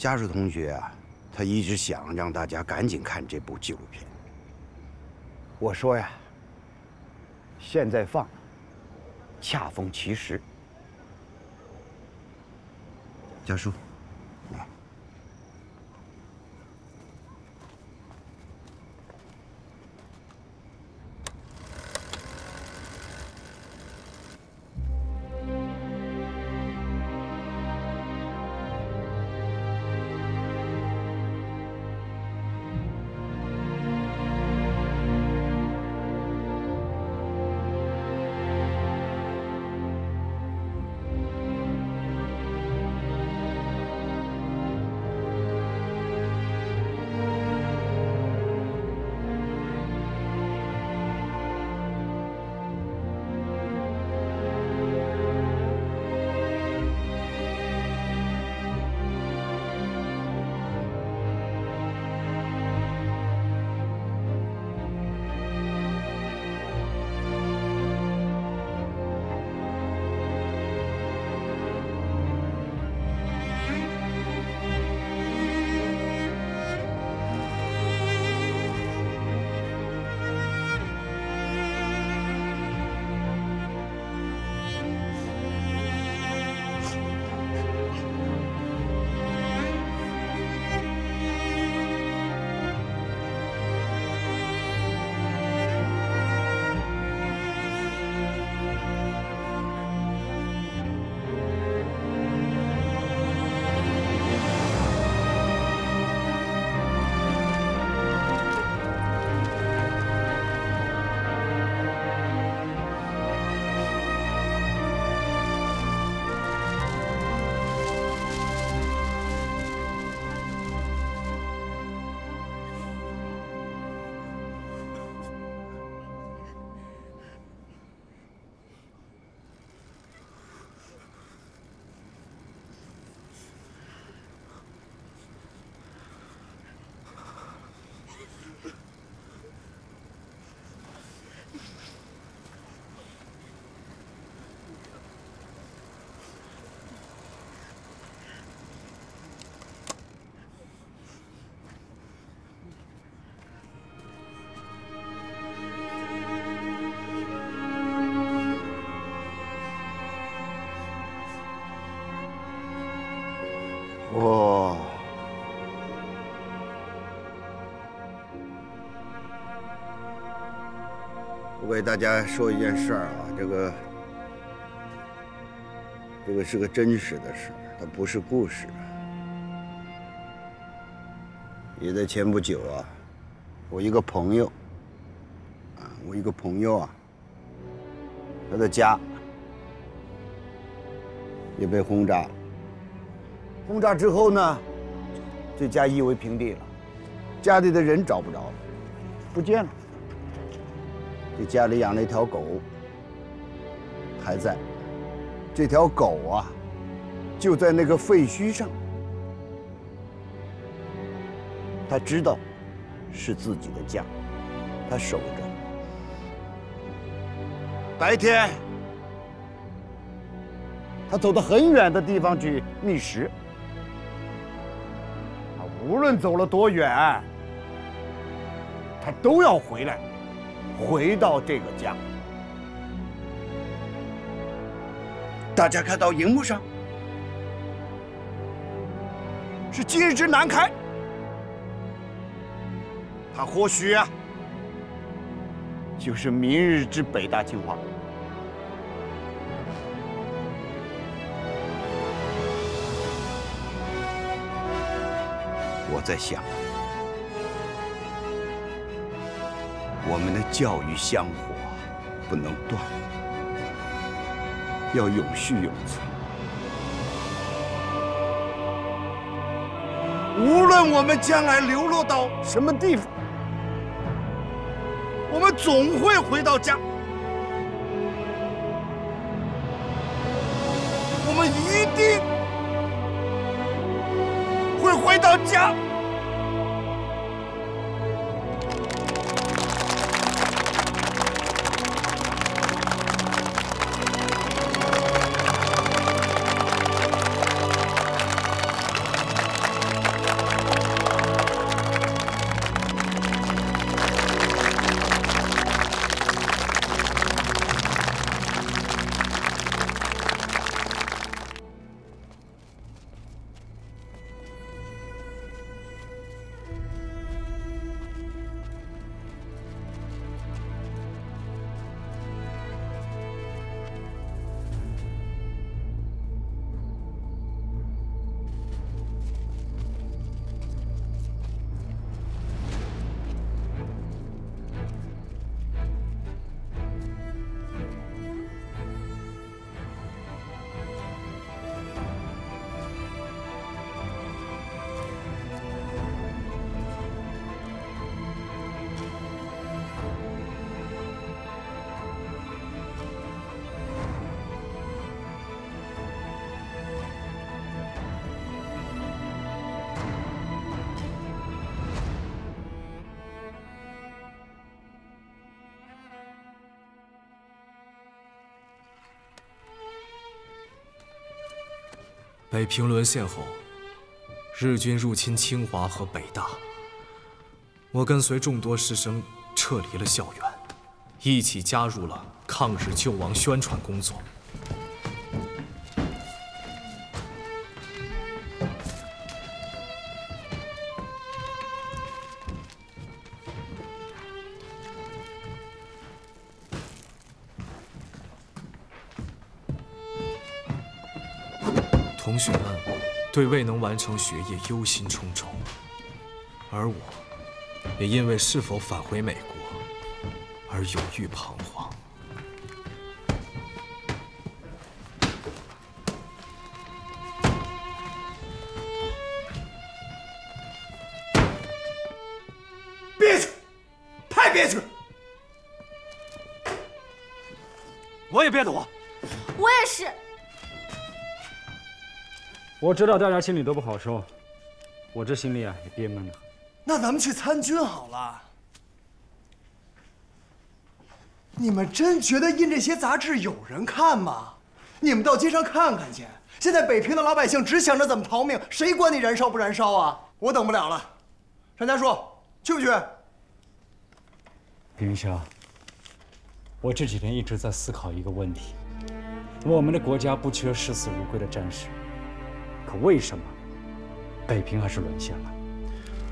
家属同学啊，他一直想让大家赶紧看这部纪录片。我说呀，现在放，恰逢其时。家属。我给大家说一件事儿啊，这个，这个是个真实的事，它不是故事。也在前不久啊，我一个朋友，啊，我一个朋友啊，他的家也被轰炸。轰炸之后呢，这家夷为平地了，家里的人找不着了，不见了。家里养了一条狗，还在。这条狗啊，就在那个废墟上。他知道，是自己的家，他守着。白天，他走到很远的地方去觅食。无论走了多远，他都要回来。回到这个家，大家看到荧幕上是今日之南开，他或许啊就是明日之北大清华。我在想。我们的教育香火不能断，要永续永存。无论我们将来流落到什么地方，我们总会回到家。我们一定会回到家。北平沦陷后，日军入侵清华和北大，我跟随众多师生撤离了校园，一起加入了抗日救亡宣传工作。对未能完成学业忧心忡忡，而我，也因为是否返回美国而犹豫彷徨。憋屈，太憋屈！我也憋得慌。我知道大家心里都不好受，我这心里啊也憋闷的很。那咱们去参军好了。你们真觉得印这些杂志有人看吗？你们到街上看看去。现在北平的老百姓只想着怎么逃命，谁管你燃烧不燃烧啊？我等不了了。张家树，去不去？李云霄，我这几天一直在思考一个问题：我们的国家不缺视死如归的战士，可为什么北平还是沦陷了？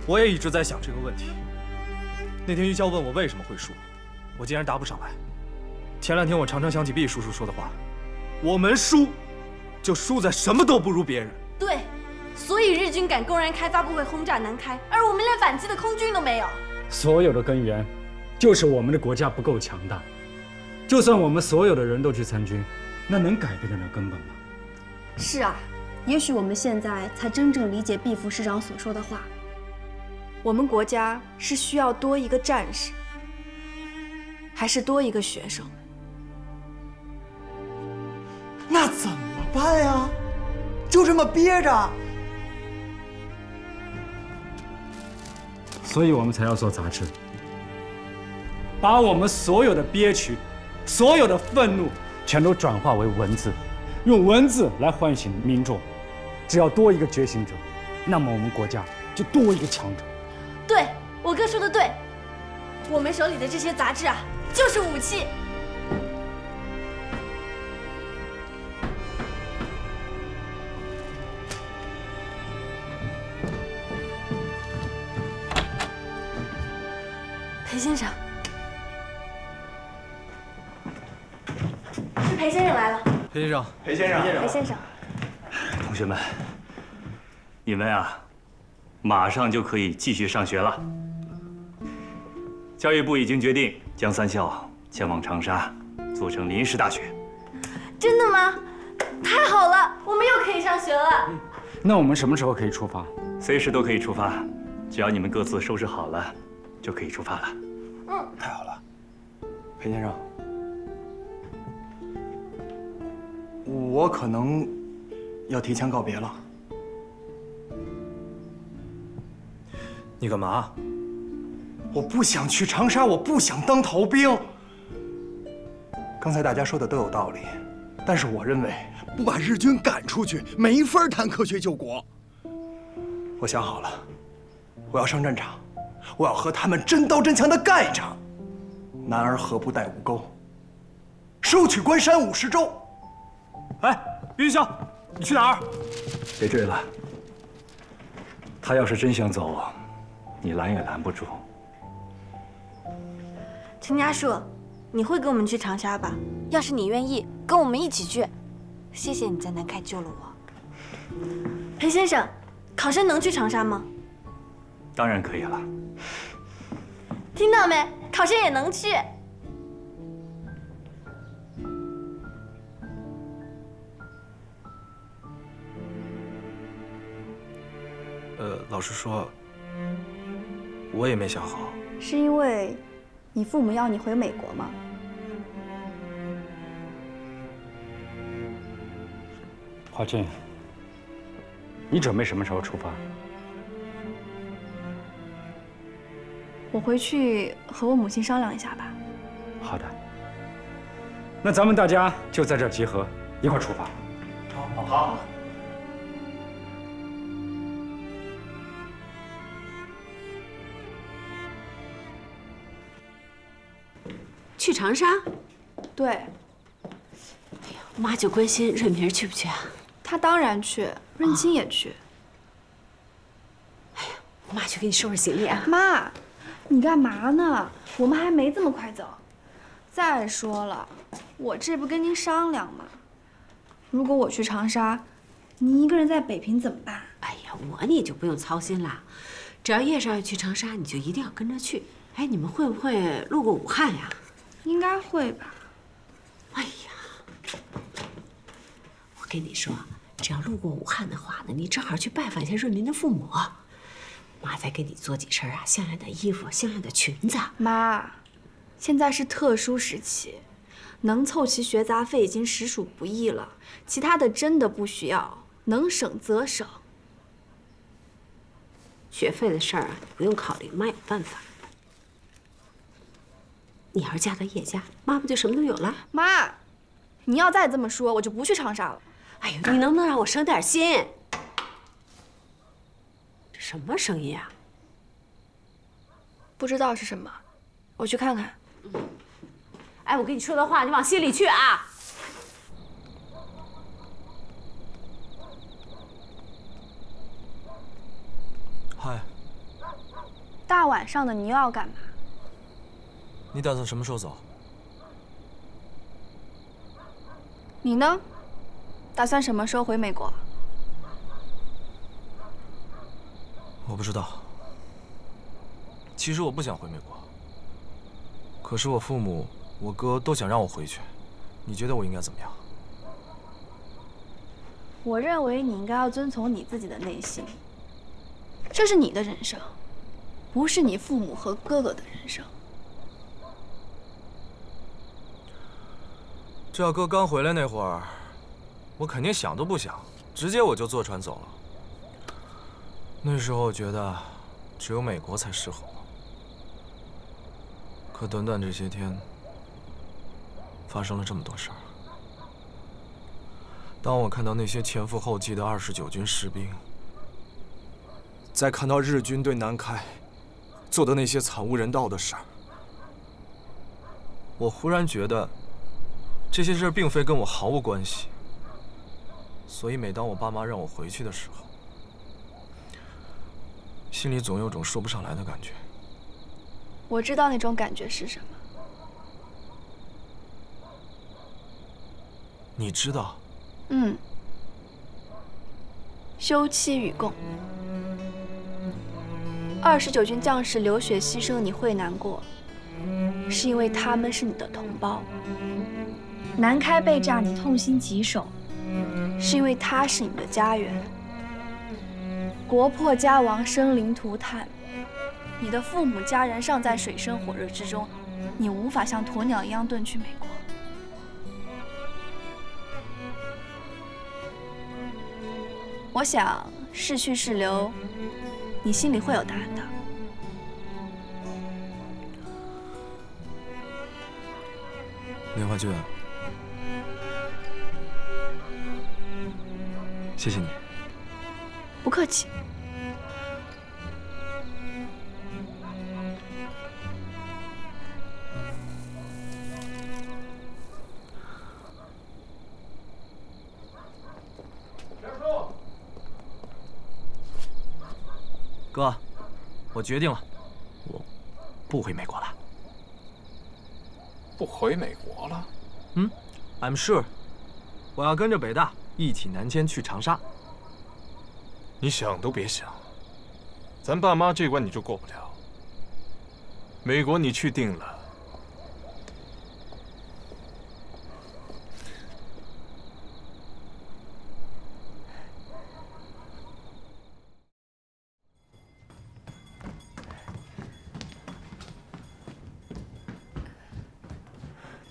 我也一直在想这个问题。那天玉娇问我为什么会输，我竟然答不上来。前两天我常常想起毕叔叔说的话：我们输，就输在什么都不如别人。对，所以日军敢公然开发布会轰炸南开，而我们连反击的空军都没有。所有的根源，就是我们的国家不够强大。就算我们所有的人都去参军，那能改变得了根本吗？是啊，也许我们现在才真正理解毕副师长所说的话。我们国家是需要多一个战士，还是多一个学生？那怎么办呀？就这么憋着？所以我们才要做杂志，把我们所有的憋屈、所有的愤怒，全都转化为文字，用文字来唤醒民众。只要多一个觉醒者，那么我们国家就多一个强者。对，我哥说的对，我们手里的这些杂志啊，就是武器。裴先生，是裴先生来了。裴先生，裴先生，裴先生，同学们，你们啊，马上就可以继续上学了。教育部已经决定将三校迁往长沙，组成临时大学。真的吗？太好了，我们又可以上学了。那我们什么时候可以出发？随时都可以出发，只要你们各自收拾好了，就可以出发了。嗯太好了，裴先生，我可能要提前告别了。你干嘛？我不想去长沙，我不想当逃兵。刚才大家说的都有道理，但是我认为不把日军赶出去，没法谈科学救国。我想好了，我要上战场，我要和他们真刀真枪的干一场。男儿何不带吴钩？收取关山五十州。哎，云霄，你去哪儿？别追了，他要是真想走，你拦也拦不住。陈家树，你会跟我们去长沙吧？要是你愿意，跟我们一起去。谢谢你在南开救了我。裴先生，考生能去长沙吗？当然可以了。听到没？考生也能去。老实说，我也没想好。是因为你父母要你回美国吗？华俊，你准备什么时候出发？我回去和我母亲商量一下吧。好的，那咱们大家就在这儿集合，一块儿出发。好。去长沙？对，哎呀妈就关心润平去不去啊？他当然去，润清也去。哎呀妈去给你收拾行李啊。妈，你干嘛呢？我们还没这么快走。再说了，我这不跟您商量吗？如果我去长沙，您一个人在北平怎么办？哎呀，我你就不用操心了，只要叶少爷去长沙，你就一定要跟着去。哎，你们会不会路过武汉呀？应该会吧。哎呀，我跟你说，只要路过武汉的话呢，你正好去拜访一下润林的父母，妈再给你做几身啊像样的衣服、像样的裙子。妈，现在是特殊时期，能凑齐学杂费已经实属不易了，其他的真的不需要，能省则省。学费的事儿啊，你不用考虑，妈有办法。你要是嫁到叶家，妈妈就什么都有了？妈，你要再这么说，我就不去长沙了。哎呦，你能不能让我省点心？这什么声音啊？不知道是什么，我去看看。哎，我跟你说的话，你往心里去啊！嗨，大晚上的，你又要干嘛？你打算什么时候走？你呢？打算什么时候回美国？我不知道。其实我不想回美国，可是我父母、我哥都想让我回去。你觉得我应该怎么样？我认为你应该要遵从你自己的内心。这是你的人生，不是你父母和哥哥的人生。这要哥刚回来那会儿，我肯定想都不想，直接我就坐船走了。那时候我觉得，只有美国才适合我。可短短这些天，发生了这么多事儿。当我看到那些前赴后继的二十九军士兵，再看到日军对南开做的那些惨无人道的事儿，我忽然觉得。这些事儿并非跟我毫无关系，所以每当我爸妈让我回去的时候，心里总有种说不上来的感觉。我知道那种感觉是什么。你知道？嗯。休戚与共。二十九军将士流血牺牲，你会难过，是因为他们是你的同胞。南开被炸，你痛心疾首，是因为它是你的家园。国破家亡，生灵涂炭，你的父母家人尚在水深火热之中，你无法像鸵鸟一样遁去美国。我想是去是留，你心里会有答案的。莲花君。谢谢你，不客气。哥，我决定了，我不回美国了。不回美国了？嗯，I'm sure，我要跟着北大。一起南迁去长沙，你想都别想，咱爸妈这关你就过不了。美国你去定了，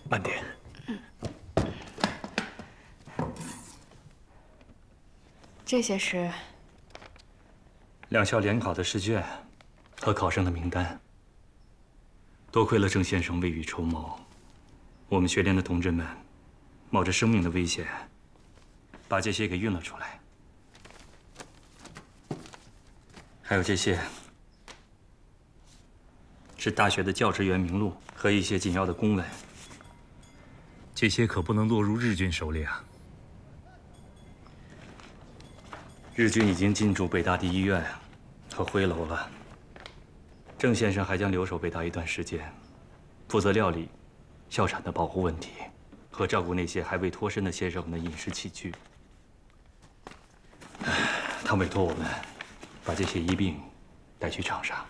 慢点。这些是两校联考的试卷和考生的名单。多亏了郑先生未雨绸缪，我们学联的同志们冒着生命的危险把这些给运了出来。还有这些是大学的教职员名录和一些紧要的公文。这些可不能落入日军手里啊！日军已经进驻北大第一医院和灰楼了。郑先生还将留守北大一段时间，负责料理校产的保护问题和照顾那些还未脱身的先生们的饮食起居。他委托我们把这些医病带去长沙。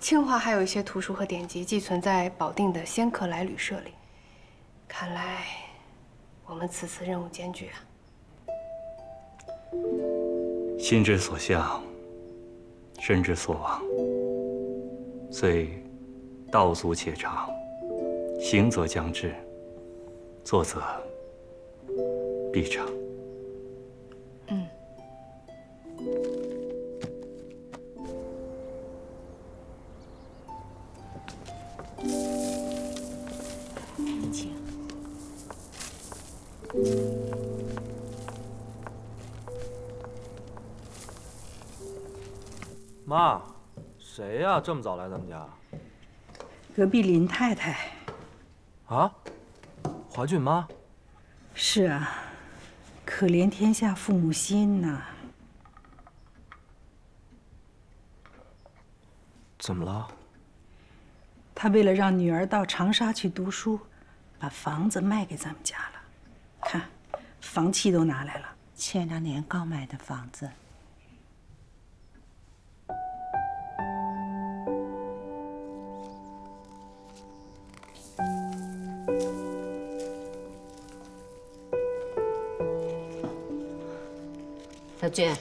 清华还有一些图书和典籍寄存在保定的仙客来旅社里。看来，我们此次任务艰巨啊！心之所向，身之所往。虽道阻且长，行则将至，坐则必成。妈，谁呀？这么早来咱们家？隔壁林太太。啊，华俊妈。是啊，可怜天下父母心呐。怎么了？他为了让女儿到长沙去读书，把房子卖给咱们家了。看，房契都拿来了。前两年刚买的房子。小俊，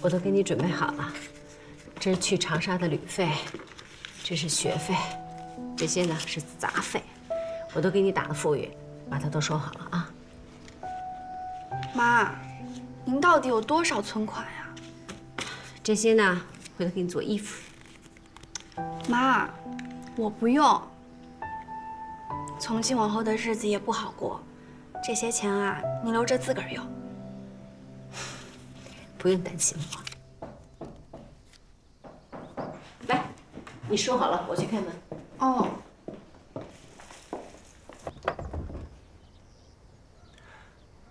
我都给你准备好了，这是去长沙的旅费，这是学费，这些呢是杂费，我都给你打了富裕，把它都收好了啊。妈，您到底有多少存款呀？这些呢，回头给你做衣服。妈，我不用。从今往后的日子也不好过，这些钱啊，你留着自个儿用。不用担心我。来，你收好了，我去开门。哦。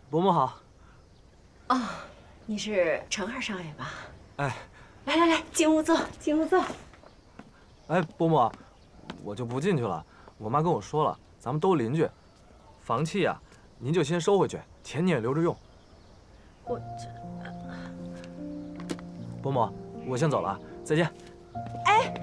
伯母好。哦，你是程二少爷吧？哎。来来来，进屋坐，进屋坐。哎，伯母，我就不进去了。我妈跟我说了，咱们都邻居，房契呀，您就先收回去，钱你也留着用。我这。伯母，我先走了，再见。哎，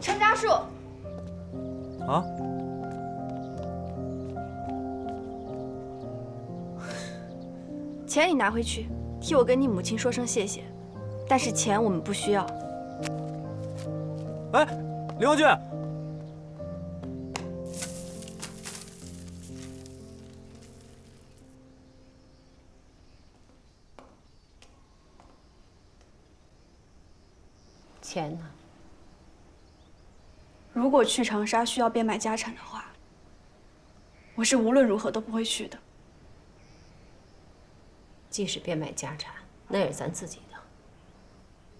陈家树。啊？钱你拿回去，替我跟你母亲说声谢谢。但是钱我们不需要。哎，林华俊，钱呢？如果去长沙需要变卖家产的话，我是无论如何都不会去的。即使变卖家产，那也是咱自己的，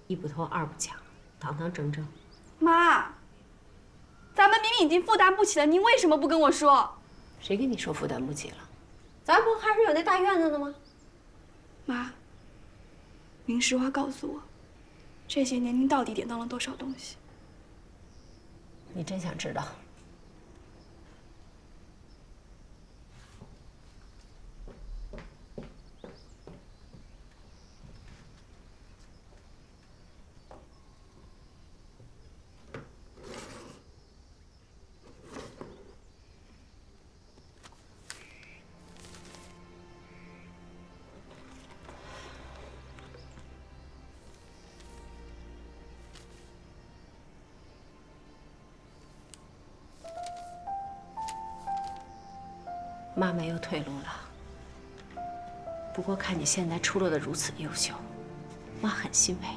一不偷二不抢，堂堂正正。妈，咱们明明已经负担不起了，您为什么不跟我说？谁跟你说负担不起了？咱不还是有那大院子呢吗？妈，您实话告诉我，这些年您到底典当了多少东西？你真想知道？妈没有退路了。不过看你现在出落的如此优秀，妈很欣慰，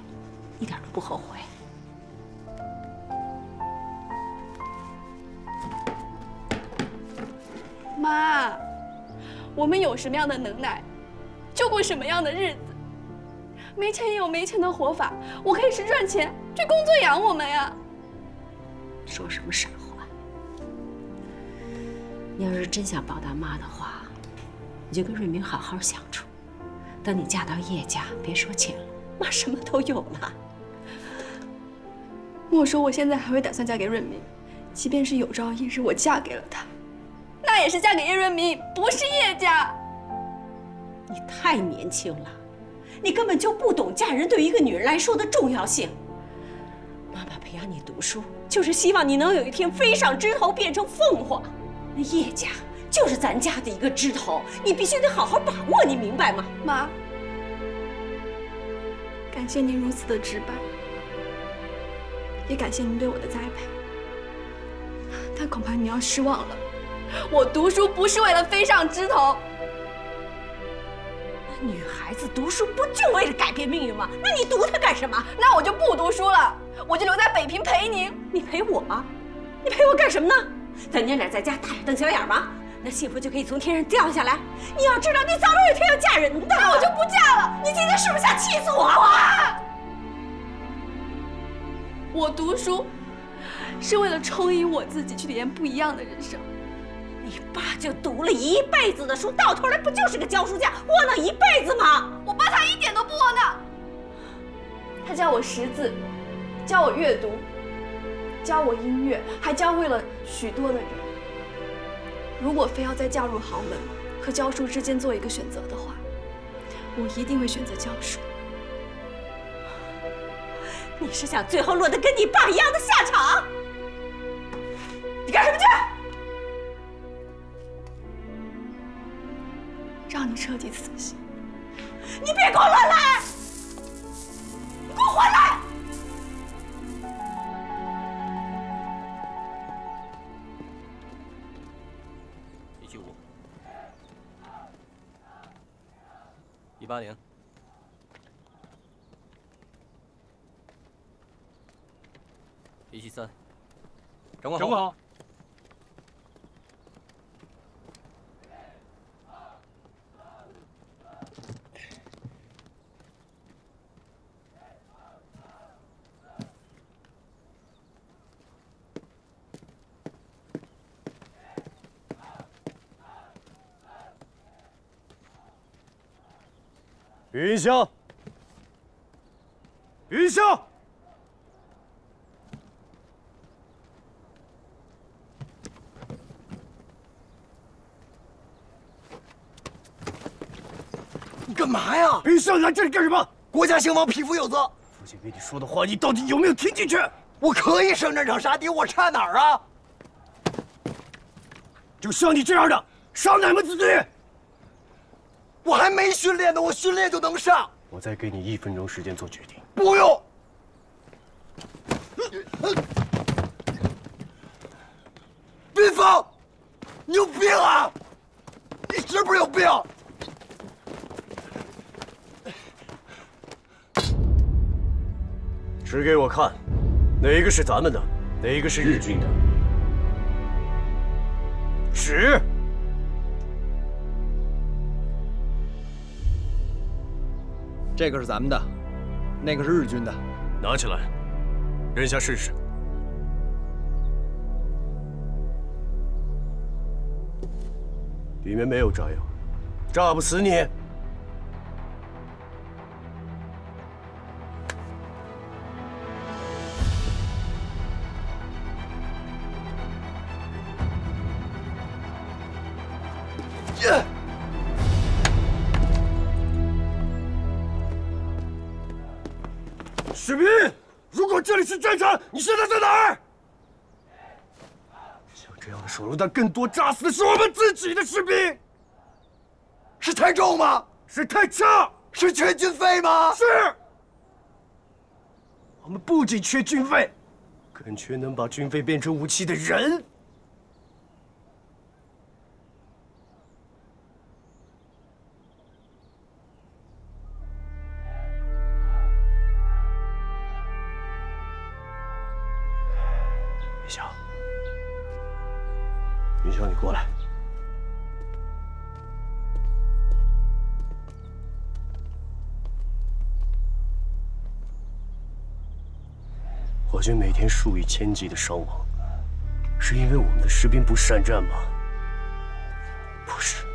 一点都不后悔。妈，我们有什么样的能耐，就过什么样的日子。没钱也有没钱的活法，我可以是赚钱，去工作养我们呀。说什么傻话！你要是真想报答妈的话，你就跟瑞明好好相处。等你嫁到叶家，别说钱了，妈什么都有了。莫说我现在还会打算嫁给瑞明，即便是有朝一日我嫁给了他，那也是嫁给叶瑞明，不是叶家。你太年轻了。你根本就不懂嫁人对一个女人来说的重要性。妈妈培养你读书，就是希望你能有一天飞上枝头变成凤凰。那叶家就是咱家的一个枝头，你必须得好好把握，你明白吗？妈，感谢您如此的直白，也感谢您对我的栽培。但恐怕你要失望了，我读书不是为了飞上枝头。女孩子读书不就为了改变命运吗？那你读它干什么？那我就不读书了，我就留在北平陪您。你陪我？你陪我干什么呢？咱娘俩在家大眼瞪小眼吗？那幸福就可以从天上掉下来？你要知道，你早晚有一天要嫁人的。那我就不嫁了。你今天是不是想气死我？我我读书是为了充盈我自己，去体验不一样的人生。你爸就读了一辈子的书，到头来不就是个教书匠，窝囊一辈子吗？我爸他一点都不窝囊，他教我识字，教我阅读，教我音乐，还教会了许多的人。如果非要在嫁入豪门和教书之间做一个选择的话，我一定会选择教书。你是想最后落得跟你爸一样的下场？你干什么去？让你彻底死心！你别给我乱来！你给我回来！一八零，一七三，长官好。长官好。云霄，云霄，你干嘛呀？云霄，你来这里干什么？国家兴亡，匹夫有责。父亲跟你说的话，你到底有没有听进去？我可以上战场杀敌，我差哪儿啊？就像你这样的，上哪门子去？我还没训练呢，我训练就能上。我再给你一分钟时间做决定。不用。冰峰，你有病啊！你是不是有病？指给我看，哪个是咱们的，哪个是日军的？指。这个是咱们的，那个是日军的。拿起来，扔下试试。里面没有炸药，炸不死你。你现在在哪儿？像这样的手榴弹，更多炸死的是我们自己的士兵。是太重吗？是太差？是缺军费吗？是。我们不仅缺军费，更缺能把军费变成武器的人。我军每天数以千计的伤亡，是因为我们的士兵不善战吗？不是，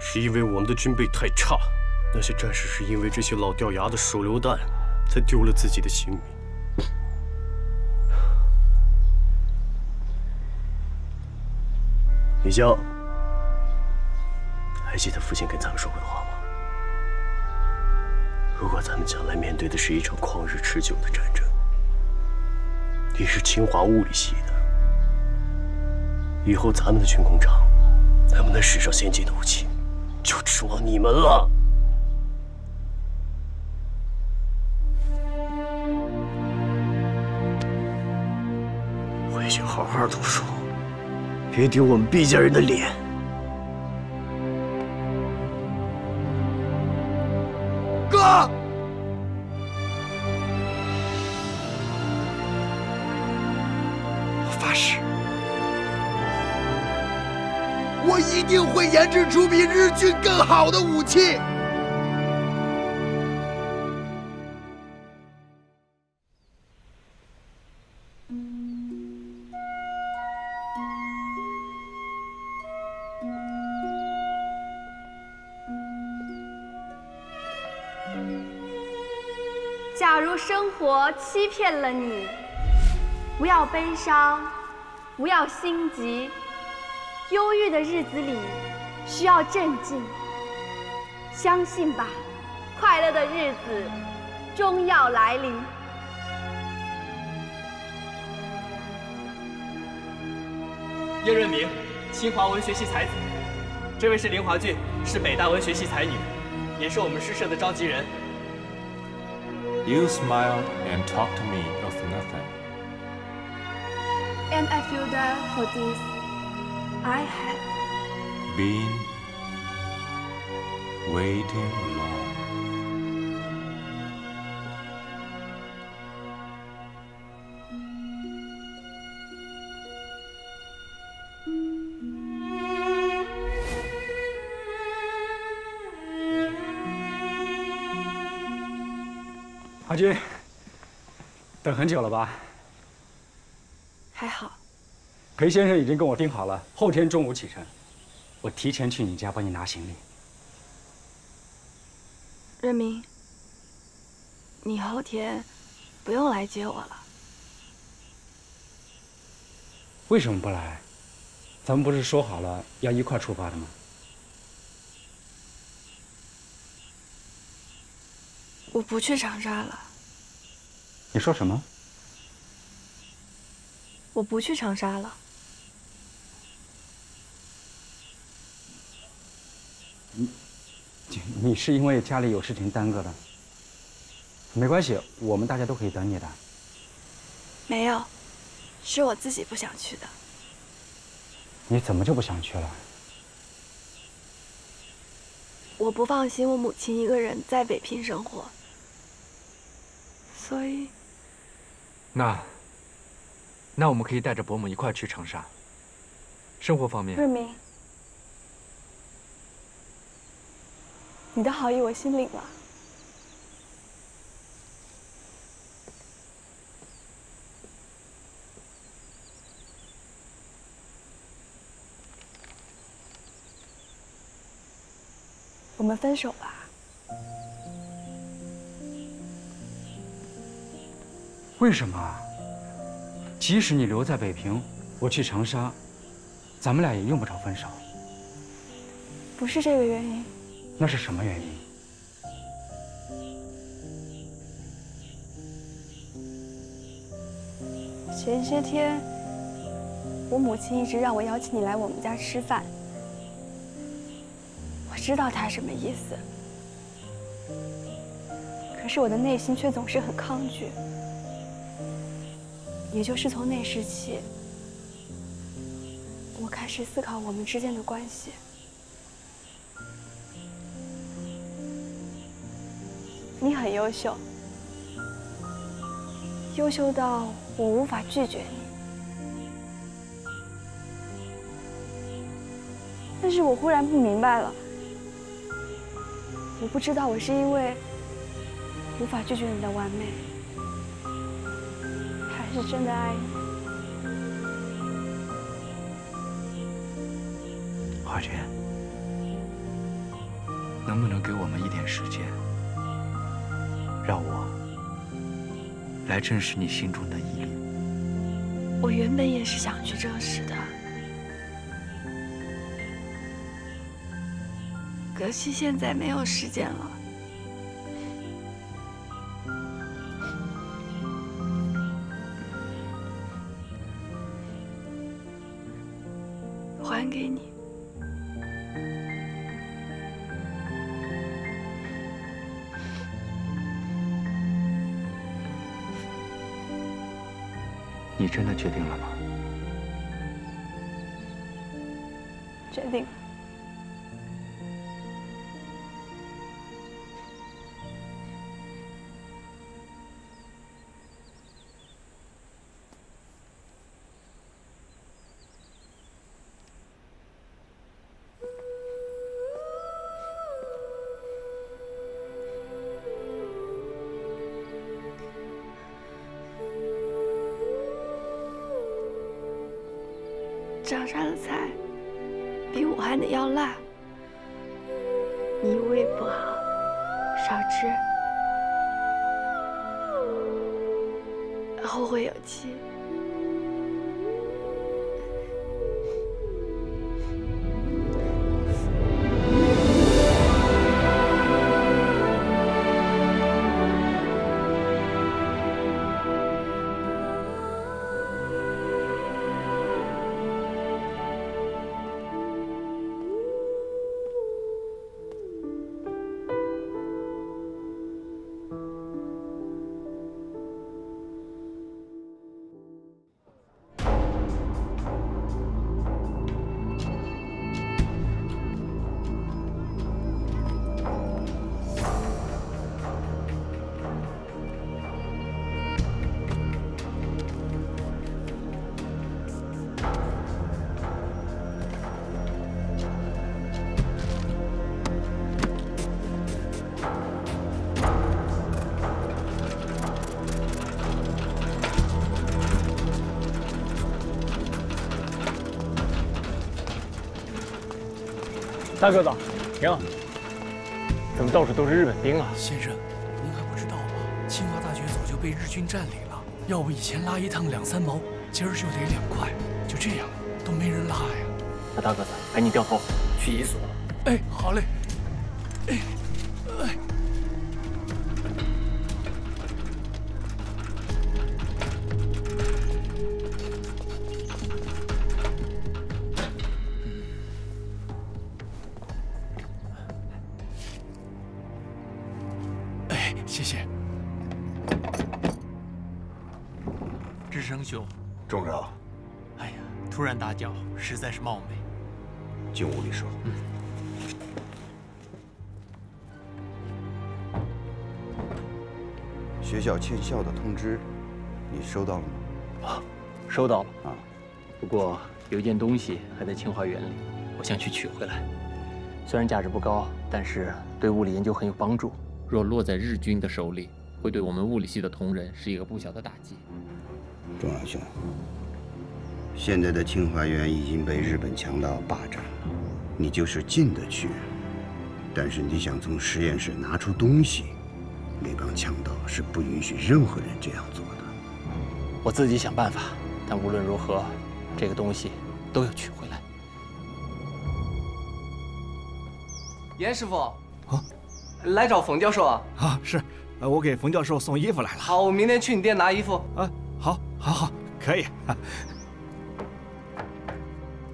是因为我们的军备太差。那些战士是因为这些老掉牙的手榴弹，才丢了自己的性命。李江，还记得父亲跟咱们说过的话吗？如果咱们将来面对的是一场旷日持久的战争，你是清华物理系的，以后咱们的军工厂能不能使上先进的武器，就指望你们了。回去好好读书，别丢我们毕家人的脸。更好的武器。假如生活欺骗了你，不要悲伤，不要心急。忧郁的日子里，需要镇静。相信吧，快乐的日子终要来临。叶润明，清华文学系才子。这位是林华俊，是北大文学系才女，也是我们诗社的召集人。You smiled and talked to me of nothing. And I feel that for this, I had Been waiting long. 华军，等很久了吧？还好。裴先生已经跟我定好了，后天中午启程。我提前去你家帮你拿行李。任明，你后天不用来接我了。为什么不来？咱们不是说好了要一块出发的吗？我不去长沙了，你说什么？我不去长沙了。你 你是因为家里有事情耽搁的？没关系，我们大家都可以等你的。没有，是我自己不想去的。你怎么就不想去了？我不放心我母亲一个人在北平生活，所以那，那我们可以带着伯母一块去长沙。生活方面，瑞明，你的好意我心领了。我们分手吧。为什么？即使你留在北平，我去长沙，咱们俩也用不着分手。不是这个原因。那是什么原因？前些天，我母亲一直让我邀请你来我们家吃饭。我知道她什么意思，可是我的内心却总是很抗拒。也就是从那时起，我开始思考我们之间的关系。你很优秀，优秀到我无法拒绝你。但是我忽然不明白了，我不知道我是因为无法拒绝你的完美，还是真的爱你。华娟，能不能给我们一点时间，让我来证实你心中的依恋？我原本也是想去证实的，可惜现在没有时间了。长沙的菜比武汉的要辣，你胃不好，少吃，后会有期。大个子，停！怎么到处都是日本兵啊？先生，您还不知道吗？清华大学早就被日军占领了，要不以前拉一趟两三毛，今儿就得两块，就这样都没人拉呀。那大个子，赶紧掉头去一所。哎，好嘞。通知，你收到了吗？啊，收到了啊。不过有一件东西还在清华园里，我想去取回来。虽然价值不高，但是对物理研究很有帮助。若落在日军的手里，会对我们物理系的同仁是一个不小的打击。钟老兄，现在的清华园已经被日本强盗霸占了，你就是进得去，但是你想从实验室拿出东西，那帮强盗是不允许任何人这样做的。我自己想办法，但无论如何，这个东西都要取回来。严师傅，啊，来找冯教授啊？啊，是，呃，我给冯教授送衣服来了。好，我明天去你店拿衣服。啊，好，好，好，可以。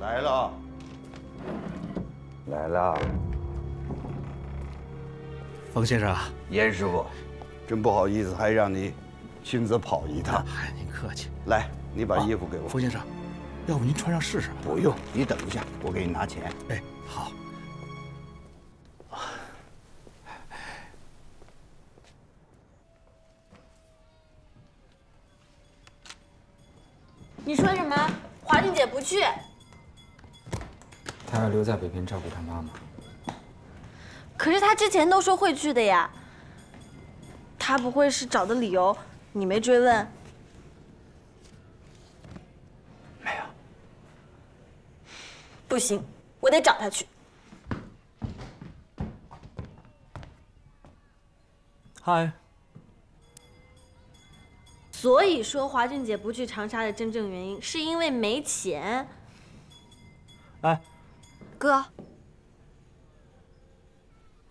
来了，来了。冯先生，严师傅，真不好意思，还让你亲自跑一趟。哎，您客气。来，你把衣服给我。冯先生，要不您穿上试试？不用，你等一下，我给你拿钱。哎，好。你说什么？华静姐不去？她要留在北平照顾她妈妈。可是他之前都说会去的呀。他不会是找的理由你没追问。没有。不行我得找他去。嗨所以说华俊姐不去长沙的真正原因是因为没钱。哎。哥。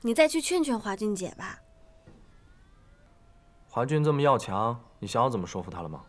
你再去劝劝华俊姐吧。华俊这么要强，你想好怎么说服他了吗？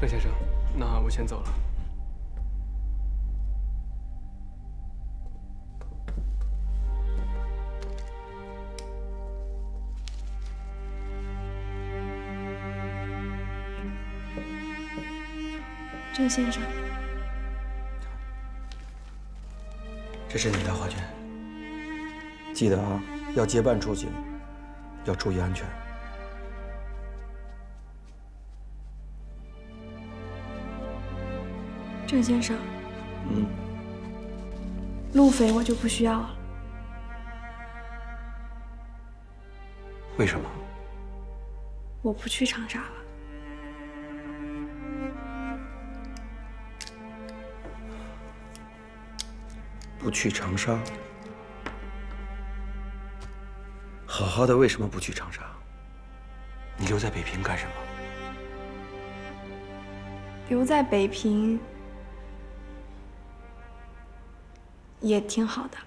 郑先生，那我先走了。郑先生，这是你的，画卷。记得啊，要结伴出行，要注意安全。郑先生，嗯，路费我就不需要了。为什么？我不去长沙了。不去长沙？好好的，为什么不去长沙？你留在北平干什么？留在北平也挺好的。